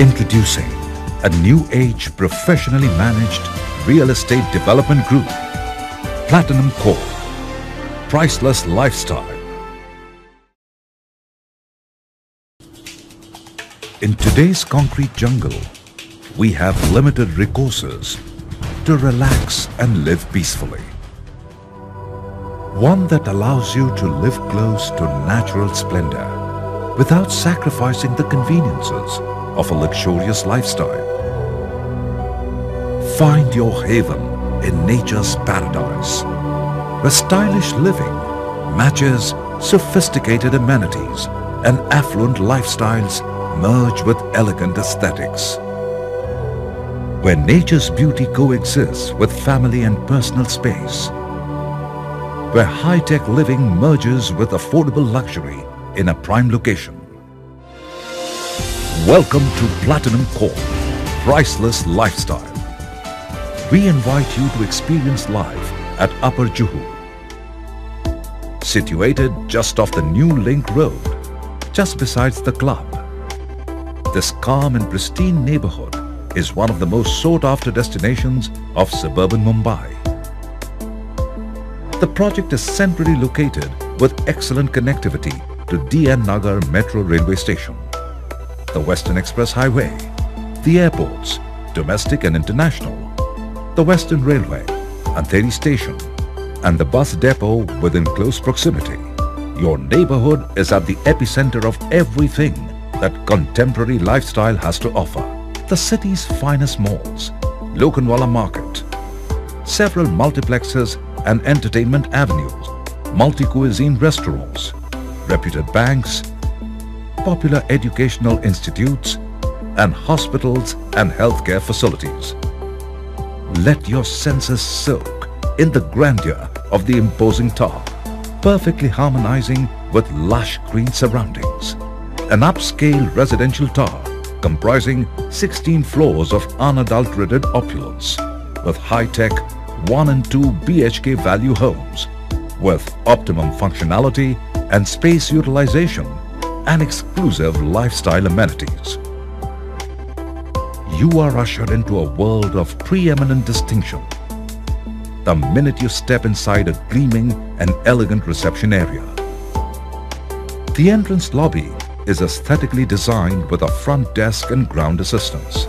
Introducing a new age professionally managed real estate development group, Platinum Corp, priceless lifestyle. In today's concrete jungle, we have limited resources to relax and live peacefully. One that allows you to live close to natural splendor without sacrificing the conveniences of a luxurious lifestyle. Find your haven in nature's paradise, where stylish living matches sophisticated amenities and affluent lifestyles merge with elegant aesthetics. Where nature's beauty coexists with family and personal space. Where high-tech living merges with affordable luxury in a prime location. Welcome to Platinum Corp, priceless lifestyle. We invite you to experience life at Upper Juhu. Situated just off the New Link Road, just besides the club. This calm and pristine neighborhood is one of the most sought-after destinations of suburban Mumbai. The project is centrally located with excellent connectivity to DN Nagar Metro Railway Station, the Western Express Highway, the airports, domestic and international, the Western Railway, Andheri Station, and the bus depot within close proximity. Your neighborhood is at the epicenter of everything that contemporary lifestyle has to offer. The city's finest malls, Lokhandwala Market, several multiplexes and entertainment avenues, multi-cuisine restaurants, reputed banks, popular educational institutes, and hospitals and healthcare facilities. Let your senses soak in the grandeur of the imposing tower, perfectly harmonizing with lush green surroundings. An upscale residential tower comprising 16 floors of unadulterated opulence with high-tech 1 and 2 BHK value homes with optimum functionality and space utilization and exclusive lifestyle amenities. You are ushered into a world of preeminent distinction the minute you step inside a gleaming and elegant reception area. The entrance lobby is aesthetically designed with a front desk and ground assistance.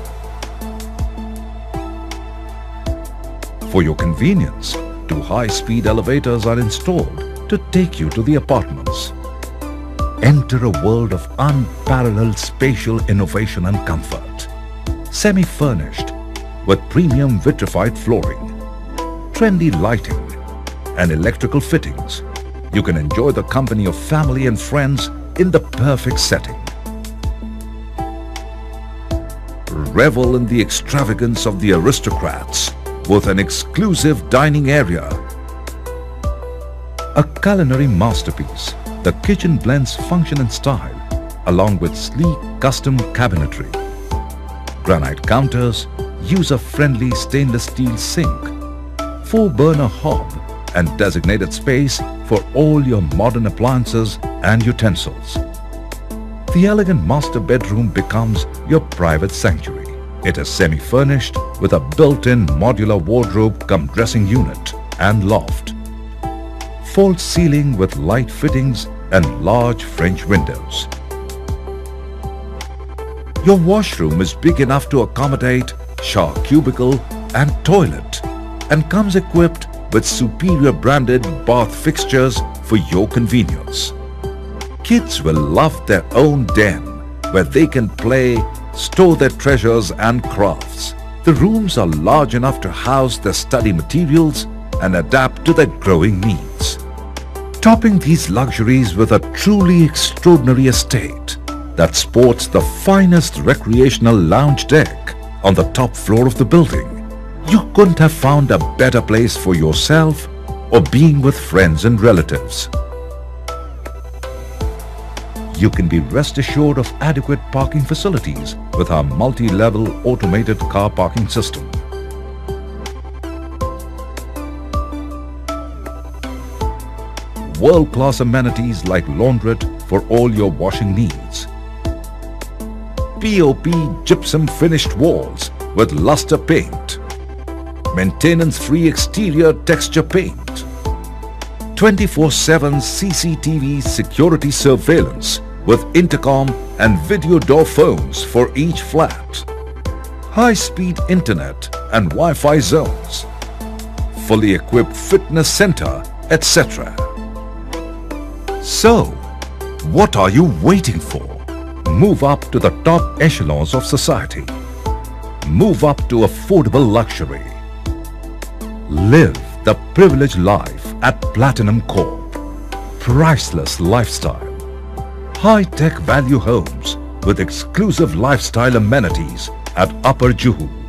For your convenience, two high-speed elevators are installed to take you to the apartments. Enter a world of unparalleled spatial innovation and comfort. Semi-furnished with premium vitrified flooring, trendy lighting and electrical fittings, you can enjoy the company of family and friends in the perfect setting. Revel in the extravagance of the aristocrats with an exclusive dining area. A culinary masterpiece, the kitchen blends function and style along with sleek custom cabinetry. Granite counters, user-friendly stainless steel sink, four-burner hob and designated space for all your modern appliances and utensils. The elegant master bedroom becomes your private sanctuary. It is semi-furnished with a built-in modular wardrobe come dressing unit and loft. False ceiling with light fittings and large French windows. Your washroom is big enough to accommodate shower cubicle and toilet and comes equipped with superior branded bath fixtures for your convenience. Kids will love their own den where they can play, store their treasures and crafts. The rooms are large enough to house their study materials and adapt to their growing needs. Topping these luxuries with a truly extraordinary estate that sports the finest recreational lounge deck on the top floor of the building. You couldn't have found a better place for yourself or being with friends and relatives. You can be rest assured of adequate parking facilities with our multi-level automated car parking system. World-class amenities like laundrette for all your washing needs. POP gypsum finished walls with luster paint. Maintenance-free exterior texture paint. 24-7 CCTV security surveillance with intercom and video door phones for each flat. High-speed internet and Wi-Fi zones. Fully equipped fitness center, etc. So, what are you waiting for? Move up to the top echelons of society. Move up to affordable luxury. Live the privileged life at Platinum Corp. Priceless lifestyle. High-tech value homes with exclusive lifestyle amenities at Upper Juhu.